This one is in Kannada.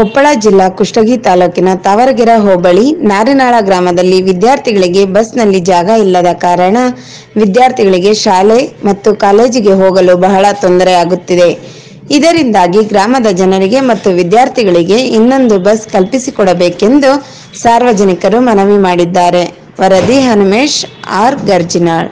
ಕೊಪ್ಪಳ ಜಿಲ್ಲಾ ಕುಷ್ಟಗಿ ತಾಲೂಕಿನ ತಾವರಗೆರೆ ಹೋಬಳಿ ನಾರಿನಾಳ ಗ್ರಾಮದಲ್ಲಿ ವಿದ್ಯಾರ್ಥಿಗಳಿಗೆ ಬಸ್ನಲ್ಲಿ ಜಾಗ ಇಲ್ಲದ ಕಾರಣ ವಿದ್ಯಾರ್ಥಿಗಳಿಗೆ ಶಾಲೆ ಮತ್ತು ಕಾಲೇಜಿಗೆ ಹೋಗಲು ಬಹಳ ತೊಂದರೆ ಆಗುತ್ತಿದೆ. ಇದರಿಂದಾಗಿ ಗ್ರಾಮದ ಜನರಿಗೆ ಮತ್ತು ವಿದ್ಯಾರ್ಥಿಗಳಿಗೆ ಇನ್ನೊಂದು ಬಸ್ ಕಲ್ಪಿಸಿಕೊಡಬೇಕೆಂದು ಸಾರ್ವಜನಿಕರು ಮನವಿ ಮಾಡಿದ್ದಾರೆ. ವರದಿ ಹನುಮೇಶ್, ಆರ್. ಗರ್ಜಿನಾಳ್.